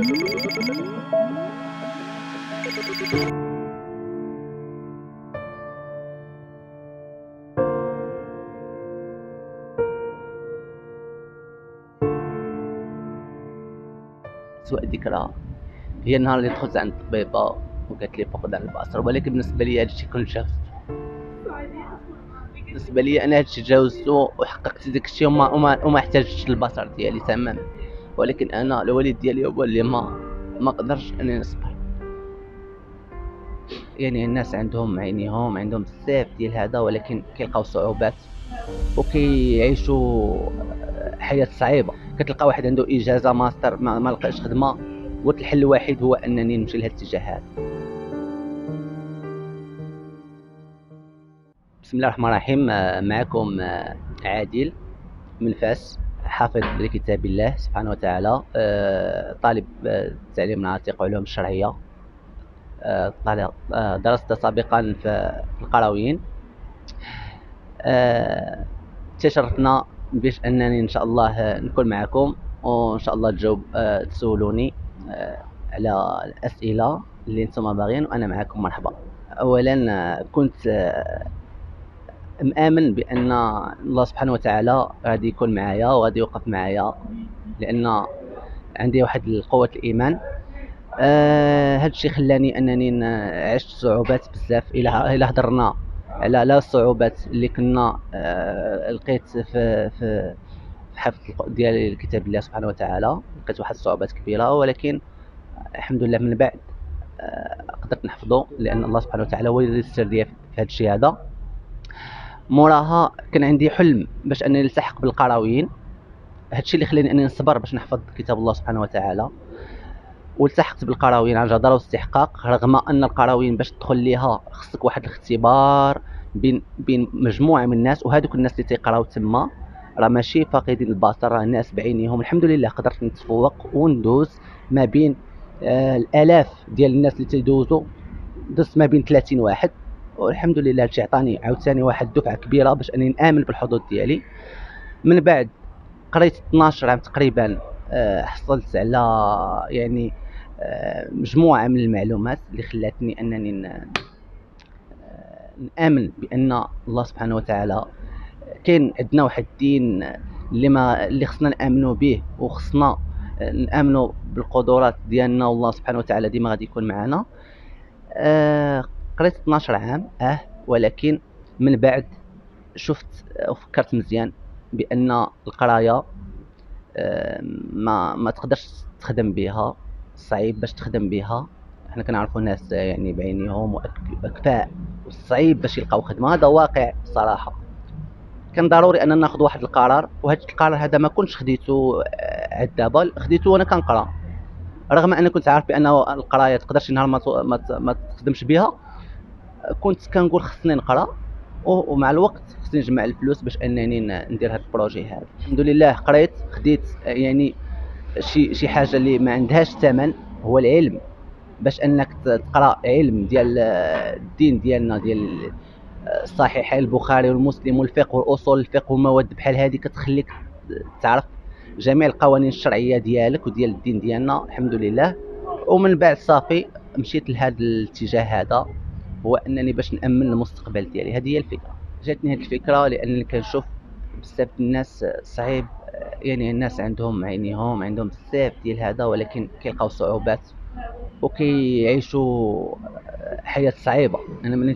أسوأ ذكرى. هي النهار اللي دخلت عند الطبيبة وقالت لي فقدان البصر ولكن بالنسبة لي هادشي كنت جاوزته بالنسبة لي أنا هادشي جاوزته وحققت داكشي وما وما, وما احتاجتش البصر ديالي تماما. ولكن أنا الوالد ديالي هو اللي ما ما قدرش أني نصبر. يعني الناس عندهم عينيهم عندهم بزاف ديال هذا ولكن كيلقاو صعوبات وكيعيشوا حياة صعيبة. كتلقى واحد عنده إجازة ماستر ما, ما لقاش خدمة قلت الحل الوحيد هو أنني نمشي لهذا الاتجاه هذا. بسم الله الرحمن الرحيم. معكم عادل من فاس. حافظ لكتاب الله سبحانه وتعالى طالب تعليم مناطق وعلوم الشرعية درست سابقا في القرويين تشرفنا باش أنني إن شاء الله نكون معكم وإن شاء الله تجاوب تسولوني على الأسئلة اللي أنتم باغيين وأنا معكم مرحبا. اولا كنت مآمن بأن الله سبحانه وتعالى غادي يكون معايا وغادي يوقف معايا لأن عندي واحد قوه الإيمان. آه هذا الشيء خلاني أنني عشت صعوبات بزاف إلى إلى هضرنا على لا الصعوبات اللي كنا آه لقيت في في حفظ ديال كتاب الله سبحانه وتعالى. لقيت واحد الصعوبات كبيرة ولكن الحمد لله من بعد آه قدرت نحفظه لأن الله سبحانه وتعالى هو اللي السر في هذا الشيء هذا. موراها كان عندي حلم باش أنني نلتحق بالقراويين. هادشي اللي خلاني أنني نصبر باش نحفظ كتاب الله سبحانه وتعالى. والتحقت بالقراوين عن جدارة واستحقاق رغم أن القراوين باش تدخل ليها خصك واحد الاختبار بين بين مجموعة من الناس وهذوك الناس اللي تيقراو تما. راه ماشي فاقدين البصر راه ناس بعينيهم. الحمد لله قدرت نتفوق وندوز ما بين آه الآلاف ديال الناس اللي تيدوزوا دزت ما بين 30 واحد. والحمد لله هادشي عطاني عاوتاني واحد الدفعه كبيرة باش أني نآمن بالحظوظ ديالي. من بعد قريت 12 عام تقريبا آه حصلت على يعني آه مجموعة من المعلومات اللي خلاتني أنني آه نآمن بأن الله سبحانه وتعالى كاين عندنا واحد الدين اللي ما اللي خصنا نامنوا به وخصنا نامنوا بالقدرات ديالنا والله سبحانه وتعالى ديما غادي يكون معنا. آه قريت 12 عام آه ولكن من بعد شفت وفكرت مزيان بأن القراية آه ما ما تقدرش تخدم بها صعيب باش تخدم بها. حنا كنعرفوا ناس يعني بعينيهم وأكفاء والصعيب باش يلقاو خدمة. هذا واقع صراحة. كان ضروري اننا ناخذ واحد القرار وهذا القرار هذا ما كنتش خديته عاد دابا. خديته وأنا كنقرأ. رغم ان كنت عارف بأن القراية تقدرش نهار ما ما تخدمش بها كنت كنقول خصني نقرا ومع الوقت خصني نجمع الفلوس باش أنني ندير هذا البروجي هذا. الحمد لله قريت خديت يعني شي شي حاجة اللي ما عندهاش ثمن هو العلم. باش أنك تقرأ علم ديال الدين ديالنا ديال الصحيحين البخاري والمسلم والفقه والأصول الفقه ومواد بحال هذه كتخليك تعرف جميع القوانين الشرعية ديالك وديال الدين ديالنا. الحمد لله. ومن بعد صافي مشيت لهذا الاتجاه هذا. هو أنني باش نأمن المستقبل ديالي. هذه هي الفكرة. جاتني هذه الفكرة لانني كنشوف بزاف الناس صعيب يعني الناس عندهم عينيهم عندهم بزاف ديال هذا ولكن كيلقاو صعوبات وكيعيشوا حياة صعيبة. أنا ملي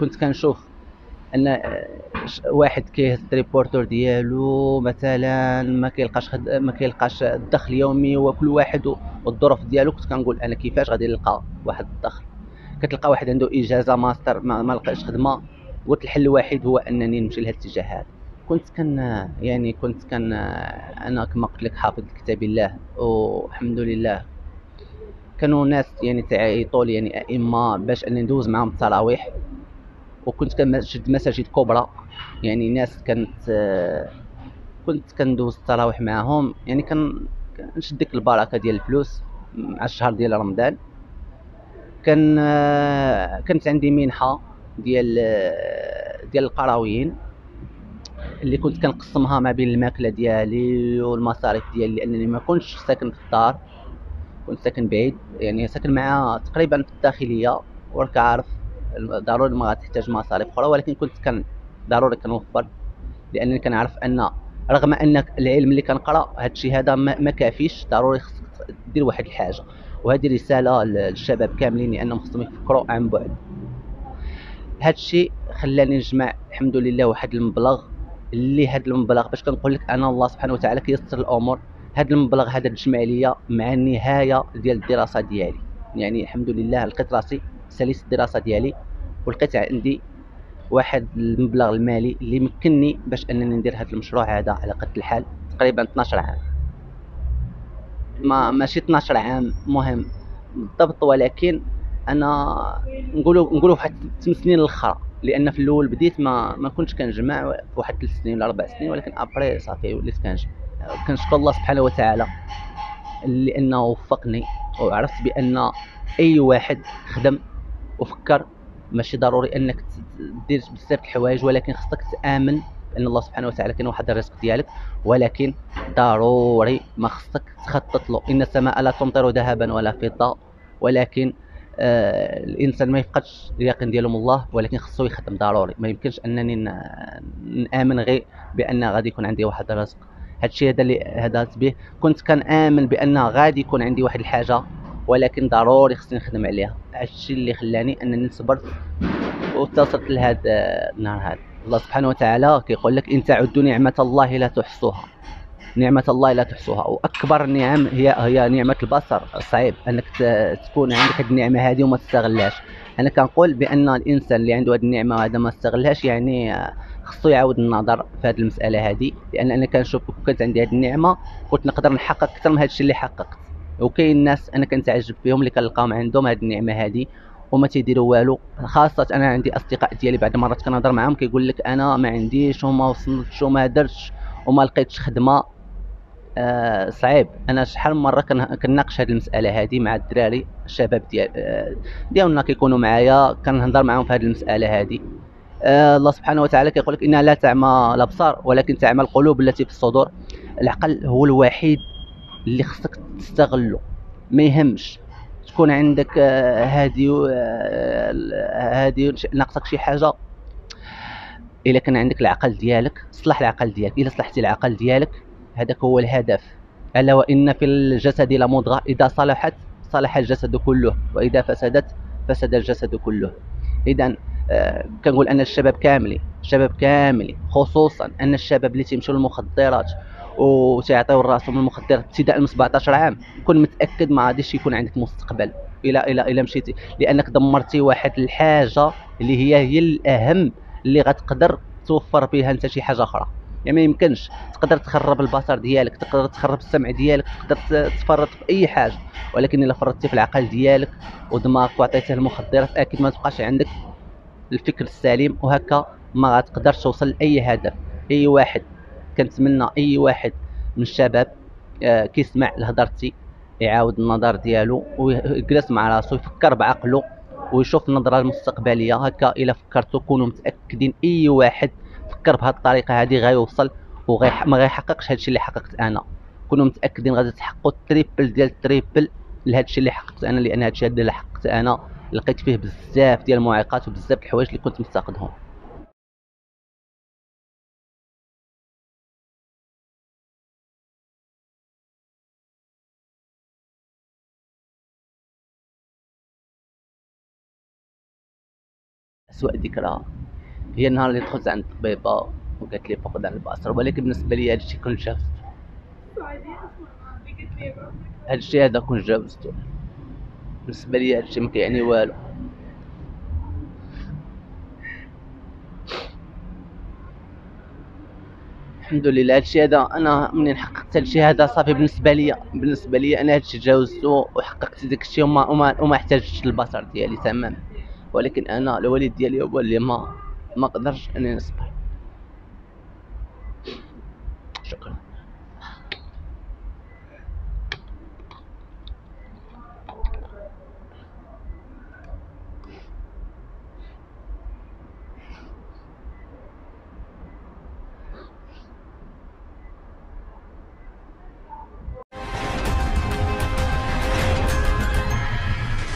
كنت كنشوف أن واحد كيهز الريبورتور ديالو مثلا ما كيلقاش خد... ما كيلقاش الدخل اليومي وكل واحد والظروف ديالو. كنت كنقول أنا كيفاش غادي نلقى واحد الدخل؟ كتلقى واحد عنده إجازة ماستر ما, ما لقاش خدمة. قلت الحل الوحيد هو أنني نمشي لهذا الاتجاه هذا. كنت كان يعني كنت كان أنا كما قلت لك حافظ كتاب الله. والحمد لله. كانوا ناس يعني تعيطوا لي يعني أئمة باش اني ندوز معاهم التراويح وكنت كنشد مساجد كبرى. يعني ناس كانت كنت كندوز التراويح معاهم. يعني كان نشد ديك البركة ديال الفلوس مع الشهر ديال رمضان. كان كانت عندي منحة ديال ديال القراويين اللي كنت كنقسمها ما بين الماكلة ديالي والمصاريف ديالي لأنني ما كنتش ساكن في الدار كنت ساكن بعيد يعني ساكن مع تقريبا في الداخلية وراك عارف ضروري ما غتحتاج مصاريف أخرى ولكن كنت كان ضروري كنوفر لأنني كنعرف أن رغم ان العلم اللي كنقرأ هذا الشيء هذا ما كافيش ضروري خصك دير واحد الحاجة. وهذه رسالة للشباب كاملين لأنهم خصهم يفكروا عن بعد. هذا الشيء خلاني نجمع الحمد لله واحد المبلغ اللي هذا المبلغ باش كنقول لك أنا الله سبحانه وتعالى كيسر الأمور. هذا المبلغ هذا تجمع ليا مع النهاية ديال الدراسة ديالي. يعني الحمد لله لقيت راسي ساليت الدراسة ديالي ولقيت عندي واحد المبلغ المالي اللي يمكنني باش أنني ندير هذا المشروع هذا على قد الحال تقريبا 12 عام. ما ماشي 12 عام مهم. بالضبط ولكن أنا نقولوا نقولوا واحد 8 سنين الاخرى لأن في الأول بديت ما ما كنتش كنجمع واحد 3 سنين ولا 4 سنين ولكن ابري صافي وليت كنجمع. كنشكر الله سبحانه وتعالى لأنه وفقني وعرفت بأن أي واحد خدم وفكر ماشي ضروري أنك دير بزاف الحوايج ولكن خصك تأمن إن الله سبحانه وتعالى كاين واحد الرزق ديالك ولكن ضروري ما خصك تخطط له. إن السماء لا تمطر ذهبا ولا فضه ولكن آه الإنسان ما يفقدش اليقين ديالو من الله ولكن خصو يخدم ضروري. ما يمكنش أنني نآمن غير بأن غادي يكون عندي واحد الرزق. هادشي هذا اللي هدرت به. كنت كنآمن بأن غادي يكون عندي واحد الحاجة ولكن ضروري خصني نخدم عليها. هادشي اللي خلاني أنني صبرت وتصلت لهذا النهار هذا. الله سبحانه وتعالى كيقول لك إن تعدوا نعمة الله لا تحصوها. نعمة الله لا تحصوها. وأكبر النعم هي هي نعمة البصر. صعيب أنك تكون عندك هذه النعمة هذه وما تستغلهاش. أنا كنقول بأن الإنسان اللي عنده هذه النعمة وهذا ما استغلهاش يعني خصو يعاود النظر في هذه المسألة هذه. لأن أنا كنشوف كنت عندي هذه النعمة كنت نقدر نحقق أكثر من هذا الشيء اللي حققت. وكاين ناس أنا كنتعجب فيهم اللي كنلقاهم عندهم هذه النعمة هذه. وما تيديروا والو. خاصة أنا عندي أصدقاء ديالي بعض المرات كنهضر معاهم كيقول لك أنا ما عنديش وما وصلتش وما درتش وما لقيتش خدمة. آه صعيب. أنا شحال من مرة كنناقش هذه المسألة هذه مع الدراري الشباب ديال آه ديالنا كيكونوا معايا كنهضر معاهم في هذه المسألة هذه. آه الله سبحانه وتعالى كيقول لك انها لا تعمى الأبصار ولكن تعمى القلوب التي في الصدور. العقل هو الوحيد اللي خصك تستغله. ما يهمش. تكون عندك هادي آه، هادي آه، ناقصك شي حاجة. إلا كان عندك العقل ديالك صلح العقل ديالك إلا صلحتي العقل ديالك هذاك هو الهدف. ألا وإن في الجسد لمضغه إذا صلحت صلح الجسد كله وإذا فسدت فسد الجسد كله. إذا آه كنقول أن الشباب كاملين الشباب كاملين خصوصا أن الشباب اللي تيمشيو للمخدرات وتعطيو راسهم المخدرات ابتداء من 17 عام. كن متأكد ما غاديش يكون عندك مستقبل. إلى إلى إلى مشيتي. لأنك دمرتي واحد الحاجة اللي هي هي الأهم اللي غتقدر توفر بها أنت شي حاجة أخرى. يعني ما يمكنش تقدر تخرب البصر ديالك تقدر تخرب السمع ديالك تقدر تفرط في أي حاجة. ولكن إلا فرطتي في العقل ديالك ودماغك وعطيته المخدرات أكيد ما تبقاش عندك الفكر السليم وهكا ما غتقدرش توصل لأي هدف. أي واحد كنتمنى أي واحد من الشباب آه، كيسمع لهضرتي يعاود النظر ديالو ويجلس مع راسو يفكر بعقله ويشوف النظرة المستقبلية. هكا إلا فكرتوا كونوا متأكدين أي واحد فكر بهذه الطريقة هذه غيوصل وغي ما غيحققش هذا الشيء اللي حققت أنا. كونوا متأكدين غادي تحققوا ال triple ديال ال triple الشيء اللي حققت أنا لأن هذا الشيء اللي حققت أنا. لقيت فيه بزاف ديال المعيقات وبزاف الحوايج اللي كنت مفتقدهم. أسوأ ذكرى. هي النهار اللي دخلت عند الطبيبة وقالت لي فقدان البصر ولكن بالنسبة لي هادشي كنت جاوزته هادشي هذا كنت جاوزته بالنسبة لي هادشي مكيعني والو. الحمد لله هادشي هذا أنا منين حققت هادشي هذا صافي بالنسبة لي. بالنسبة لي أنا هادشي جاوزته وحققت داكشي وما وما, وما احتاجتش البصر ديالي تماما. ولكن أنا الوالد ديالي هو اللي ما ما قدرش أني نصبر.